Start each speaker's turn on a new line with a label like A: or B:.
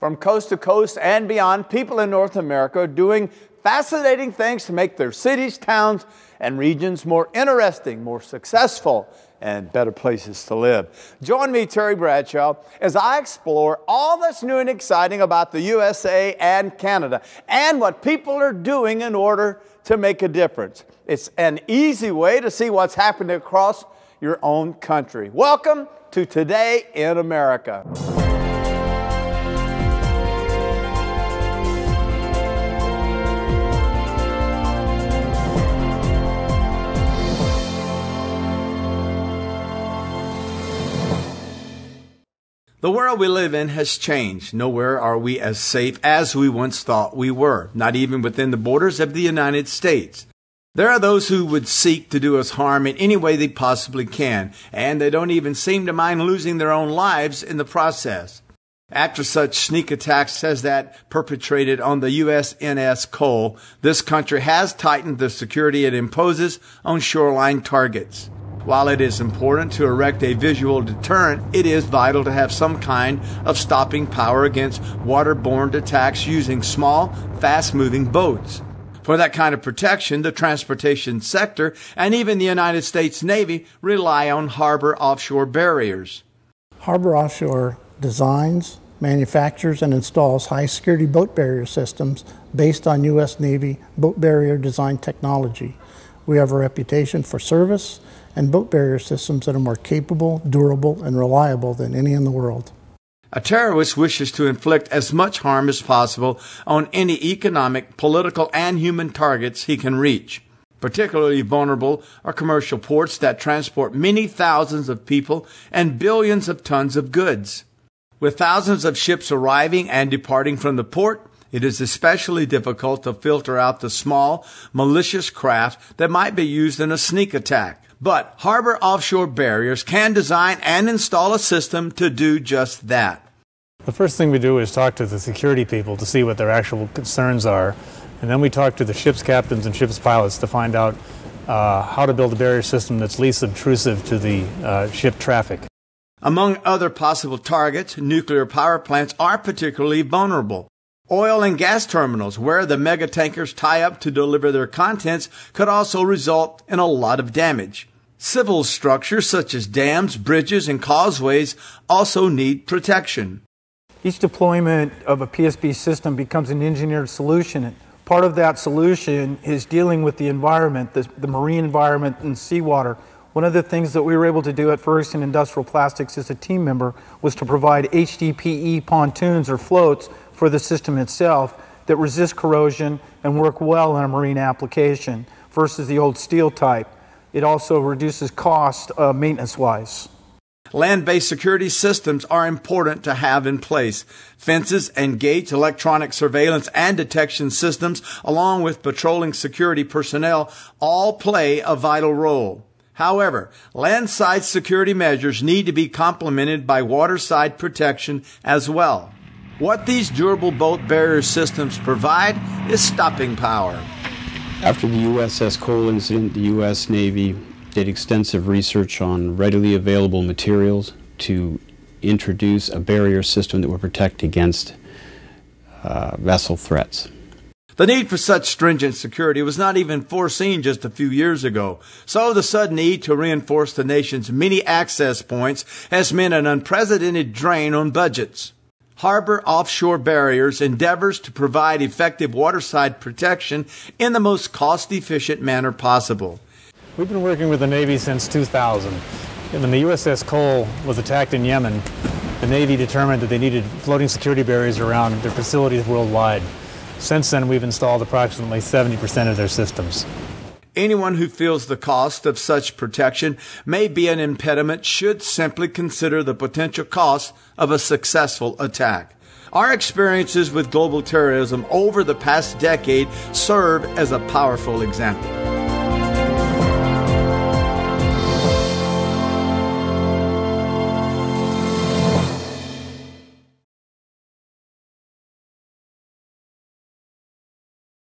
A: From coast to coast and beyond, people in North America are doing fascinating things to make their cities, towns, and regions more interesting, more successful, and better places to live. Join me, Terry Bradshaw, as I explore all that's new and exciting about the USA and Canada and what people are doing in order to make a difference. It's an easy way to see what's happening across your own country. Welcome to Today in America. The world we live in has changed. Nowhere are we as safe as we once thought we were, not even within the borders of the United States. There are those who would seek to do us harm in any way they possibly can, and they don't even seem to mind losing their own lives in the process. After such sneak attacks as that perpetrated on the USNS Cole, this country has tightened the security it imposes on shoreline targets. While it is important to erect a visual deterrent, it is vital to have some kind of stopping power against waterborne attacks using small, fast moving boats. For that kind of protection, the transportation sector and even the United States Navy rely on harbor offshore barriers.
B: Harbor Offshore designs, manufactures, and installs high security boat barrier systems based on U.S. Navy boat barrier design technology. We have a reputation for service and boat barrier systems that are more capable, durable, and reliable than any in the world.
A: A terrorist wishes to inflict as much harm as possible on any economic, political, and human targets he can reach. Particularly vulnerable are commercial ports that transport many thousands of people and billions of tons of goods. With thousands of ships arriving and departing from the port, it is especially difficult to filter out the small, malicious craft that might be used in a sneak attack. But harbor offshore barriers can design and install a system to do just that.
C: The first thing we do is talk to the security people to see what their actual concerns are. And then we talk to the ship's captains and ship's pilots to find out uh, how to build a barrier system that's least obtrusive to the uh, ship traffic.
A: Among other possible targets, nuclear power plants are particularly vulnerable. Oil and gas terminals, where the mega tankers tie up to deliver their contents, could also result in a lot of damage. Civil structures such as dams, bridges, and causeways also need protection.
D: Each deployment of a PSB system becomes an engineered solution. Part of that solution is dealing with the environment, the, the marine environment and seawater. One of the things that we were able to do at First Ferguson Industrial Plastics as a team member was to provide HDPE pontoons or floats for the system itself that resist corrosion and work well in a marine application versus the old steel type. It also reduces cost uh, maintenance wise.
A: Land based security systems are important to have in place. Fences and gates, electronic surveillance and detection systems, along with patrolling security personnel, all play a vital role. However, landside security measures need to be complemented by waterside protection as well. What these durable boat barrier systems provide is stopping power.
E: After the USS Cole incident, the U.S. Navy did extensive research on readily available materials to introduce a barrier system that would protect against uh, vessel threats.
A: The need for such stringent security was not even foreseen just a few years ago. So the sudden need to reinforce the nation's many access points has meant an unprecedented drain on budgets. Harbor Offshore Barriers endeavors to provide effective waterside protection in the most cost efficient manner possible.
C: We've been working with the Navy since 2000. When the USS Cole was attacked in Yemen, the Navy determined that they needed floating security barriers around their facilities worldwide. Since then, we've installed approximately 70% of their systems.
A: Anyone who feels the cost of such protection may be an impediment should simply consider the potential cost of a successful attack. Our experiences with global terrorism over the past decade serve as a powerful example.